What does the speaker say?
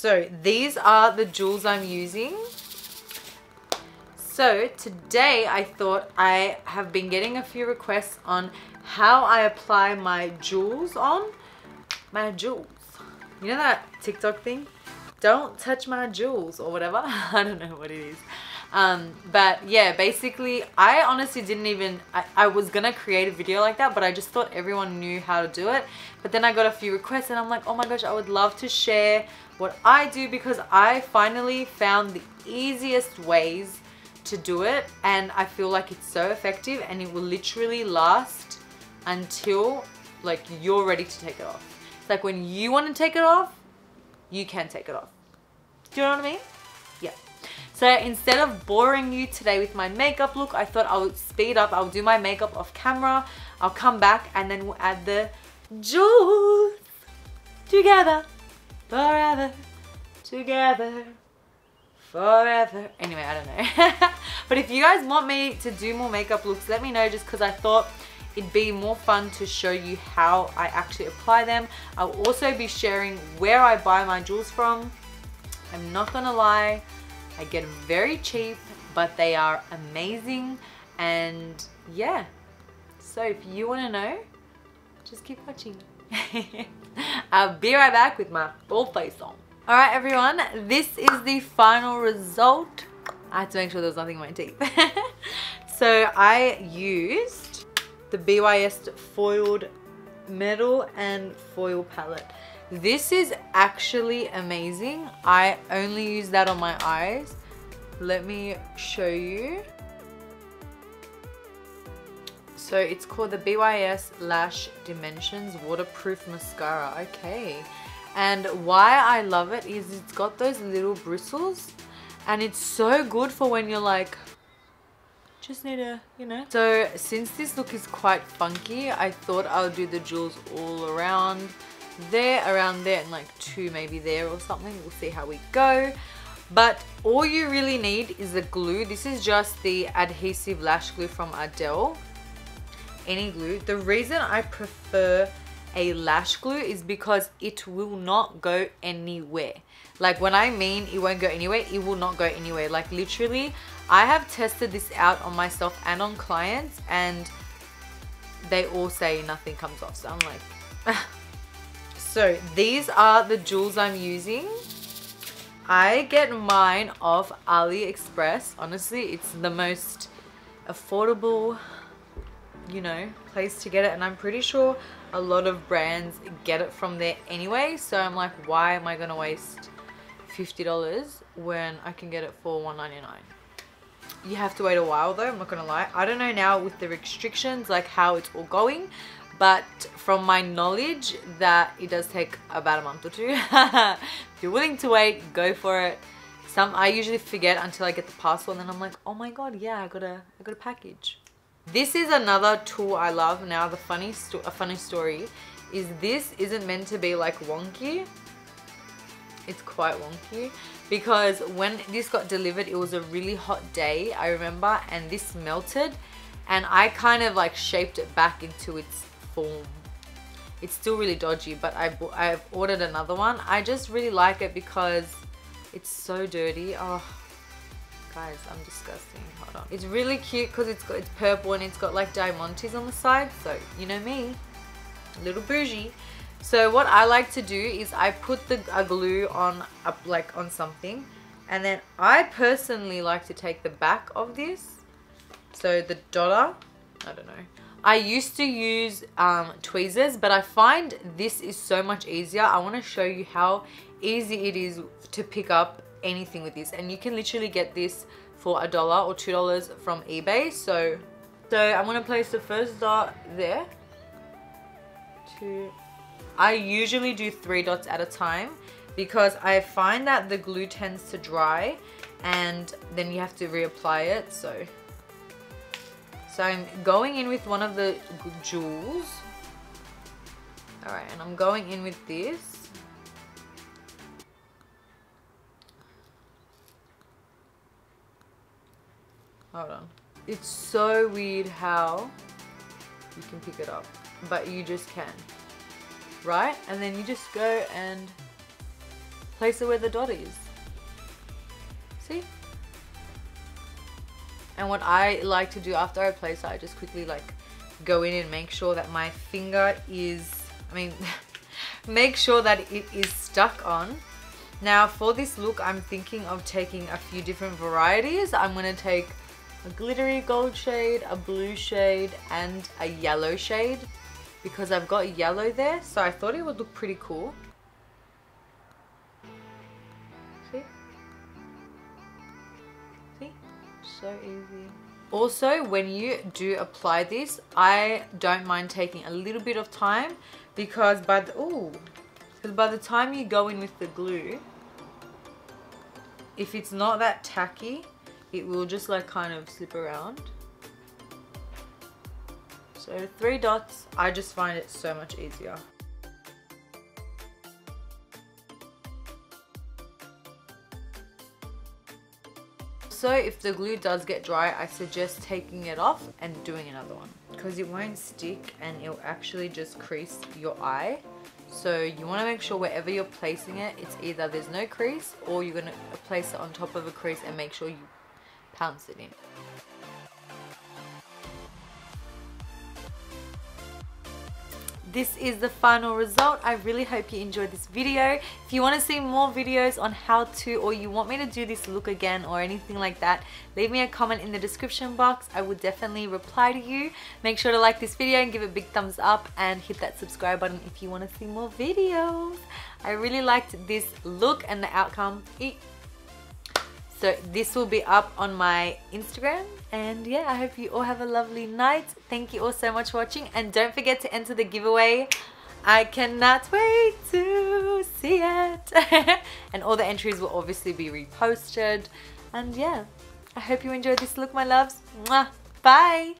So these are the jewels I'm using. So today I thought I have been getting a few requests on how I apply my jewels on. My jewels. You know that TikTok thing? Don't touch my jewels or whatever. I don't know what it is. Um, but yeah, basically, I honestly didn't even, I, I was gonna create a video like that, but I just thought everyone knew how to do it. But then I got a few requests and I'm like, oh my gosh, I would love to share what I do because I finally found the easiest ways to do it and I feel like it's so effective and it will literally last until like you're ready to take it off. Like when you want to take it off, you can take it off. Do you know what I mean? So instead of boring you today with my makeup look, I thought I would speed up. I'll do my makeup off camera. I'll come back and then we'll add the jewels together, forever, together, forever. Anyway, I don't know. but if you guys want me to do more makeup looks, let me know just because I thought it'd be more fun to show you how I actually apply them. I'll also be sharing where I buy my jewels from. I'm not gonna lie, I get very cheap, but they are amazing. And yeah, so if you wanna know, just keep watching. I'll be right back with my full face on. Alright everyone, this is the final result. I had to make sure there was nothing in my teeth. so I used the BYS foiled metal and foil palette. This is actually amazing. I only use that on my eyes. Let me show you. So it's called the BYS Lash Dimensions Waterproof Mascara. Okay. And why I love it is it's got those little bristles and it's so good for when you're like just need a you know so since this look is quite funky I thought I'll do the jewels all around there around there and like two maybe there or something. We'll see how we go. But all you really need is the glue. This is just the adhesive lash glue from Ardell any glue. The reason I prefer a lash glue is because it will not go anywhere. Like when I mean it won't go anywhere it will not go anywhere. Like literally I have tested this out on myself and on clients and they all say nothing comes off. So I'm like so these are the jewels I'm using. I get mine off AliExpress. Honestly it's the most affordable you know place to get it and I'm pretty sure a lot of brands get it from there anyway. So I'm like why am I gonna waste $50 when I can get it for $1.99 you have to wait a while though I'm not gonna lie. I don't know now with the restrictions like how it's all going but from my knowledge that it does take about a month or two if you're willing to wait go for it some I usually forget until I get the parcel and then I'm like oh my god yeah I got a I got a package this is another tool I love. Now, the funny a funny story is this isn't meant to be like wonky. It's quite wonky because when this got delivered, it was a really hot day, I remember, and this melted and I kind of like shaped it back into its form. It's still really dodgy, but I, I've ordered another one. I just really like it because it's so dirty. Oh, Guys, I'm disgusting. Hold on. It's really cute because it's got it's purple and it's got like diamantes on the side. So, you know me. A little bougie. So what I like to do is I put the glue on up like on something and then I personally like to take the back of this. So the dollar I don't know. I used to use um, tweezers, but I find this is so much easier. I want to show you how easy it is to pick up anything with this. And you can literally get this for a dollar or two dollars from ebay. So so i'm going to place the first dot there. Two. I usually do three dots at a time because i find that the glue tends to dry and then you have to reapply it so so i'm going in with one of the jewels all right and i'm going in with this Hold on. It's so weird how you can pick it up, but you just can. Right? And then you just go and place it where the dot is. See? And what I like to do after I place it, I just quickly like go in and make sure that my finger is, I mean, make sure that it is stuck on. Now for this look, I'm thinking of taking a few different varieties. I'm to take a glittery gold shade, a blue shade, and a yellow shade because I've got yellow there. So I thought it would look pretty cool. So easy. Also, when you do apply this, I don't mind taking a little bit of time because by the, ooh, because by the time you go in with the glue, if it's not that tacky, it will just like kind of slip around. So three dots, I just find it so much easier. So if the glue does get dry, I suggest taking it off and doing another one because it won't stick and it'll actually just crease your eye. So you want to make sure wherever you're placing it, it's either there's no crease or you're going to place it on top of a crease and make sure you pounce it in. This is the final result. I really hope you enjoyed this video. If you want to see more videos on how to or you want me to do this look again or anything like that leave me a comment in the description box. I will definitely reply to you. Make sure to like this video and give it a big thumbs up and hit that subscribe button if you want to see more videos. I really liked this look and the outcome so this will be up on my Instagram. And yeah, I hope you all have a lovely night. Thank you all so much for watching. And don't forget to enter the giveaway. I cannot wait to see it. and all the entries will obviously be reposted. And yeah, I hope you enjoyed this look, my loves. Mwah. Bye.